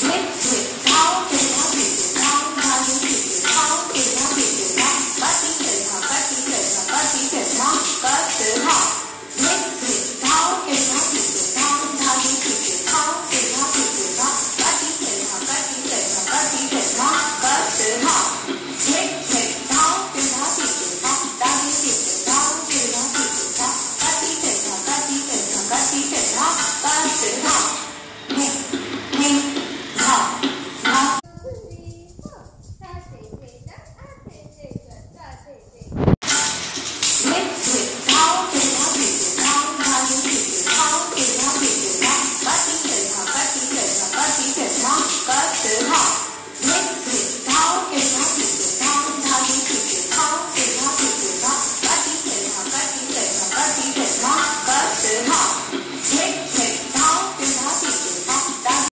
Next